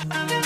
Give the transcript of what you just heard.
I'm